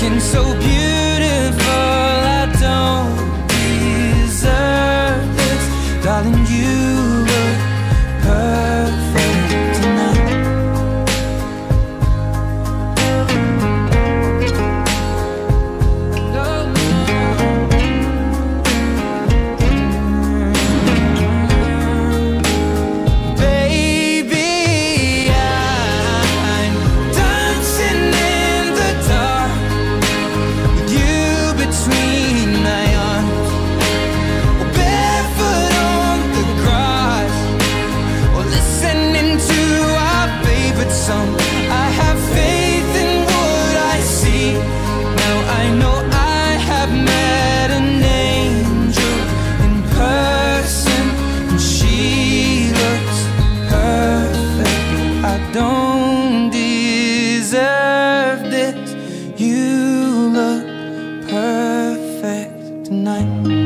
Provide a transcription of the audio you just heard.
looking so beautiful, I don't deserve this, darling. You this.